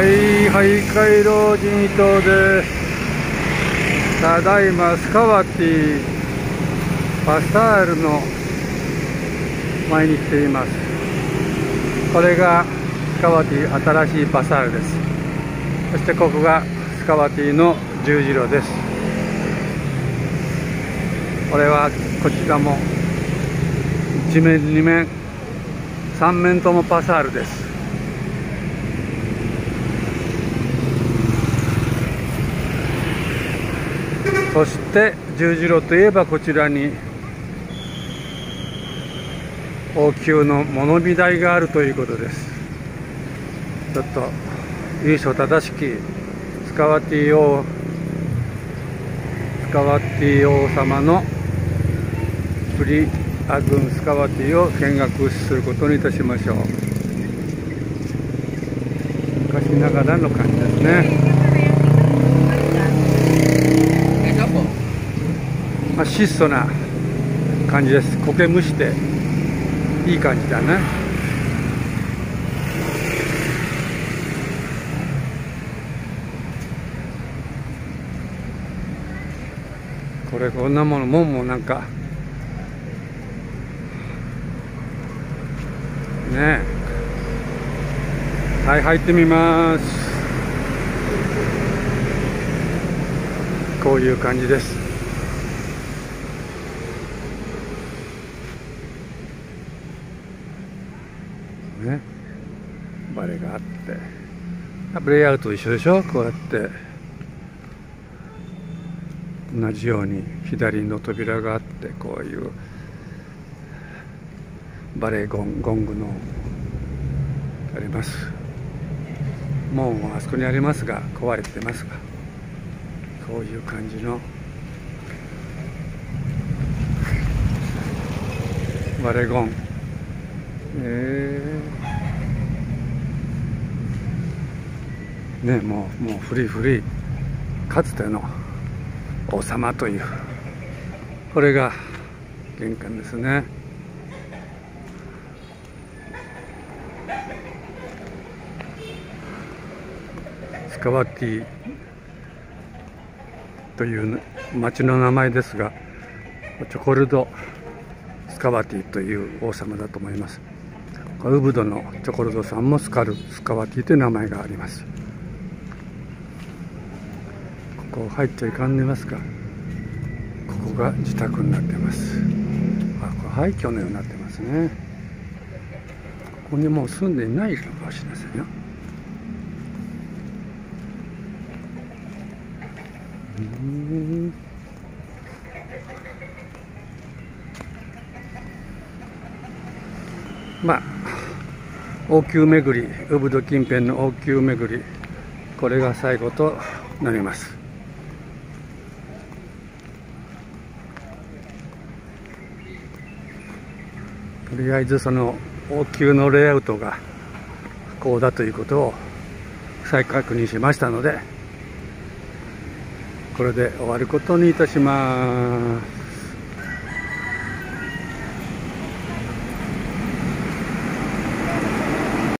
はいはい回老人島ですただいまスカワティパスタールの前に来ています。これがスカワティ新しいパサールです。そしてここがスカワティの十字路です。これはこちらも一面二面三面ともパサールです。そして十字路といえばこちらに王宮の物見台があるということです。ちょっと由緒正しきスカワティ王スカワティ王様のプリアグンスカワティを見学することにいたしましょう。昔ながらの感じですね。まあ、質素な感じです。苔むしていい感じだねこれこんなものもんもなんかねはい入ってみます。こういう感じです。ね。バレがあって。レイアウト一緒でしょ？こうやって。同じように左の扉があってこういう。バレエゴンゴングのあります。もうあそこにありますが壊れてますが。こういう感じの。バレーゴン。えー、ねもうもう古い古いかつての王様というこれが玄関ですね。スカワティという町の名前ですがチョコルドスカワティという王様だと思います。ウブドのチョコルドさんもスカルスカワティという名前があります。ここ入っちゃいかんでますか？ここが自宅になってます。あこれ廃墟のようになってますね。ここにもう住んでいないかもしれませんよ。うん。まあ王宮巡りウブド近辺の王宮巡りこれが最後となります。とりあえずその王宮のレイアウトがこうだということを再確認しましたのでこれで終わることにいたします。